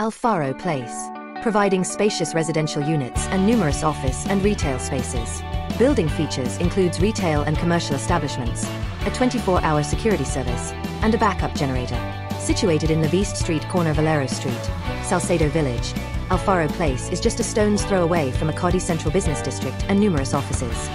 Alfaro Place, providing spacious residential units and numerous office and retail spaces. Building features includes retail and commercial establishments, a 24-hour security service, and a backup generator. Situated in Leviste Street corner Valero Street, Salcedo Village, Alfaro Place is just a stone's throw away from Makati Central Business District and numerous offices.